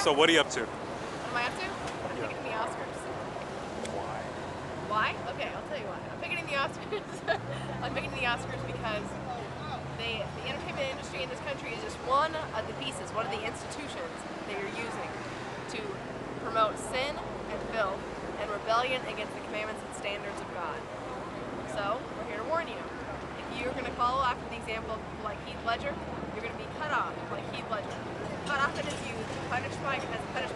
So what are you up to? What am I up to? I'm Yeah. picking the Oscars. Why? Why? Okay, I'll tell you why. I'm picking the Oscars. I'm picking the Oscars because they, the entertainment industry in this country is just one of the pieces, one of the institutions that you're using to promote sin and filth and rebellion against the commandments and standards of God. So, we're here to warn you. If you're going to follow after the example of like Heath Ledger, you're going to be cut off like Heath Ledger. Cut off in his youth, punished by as punishment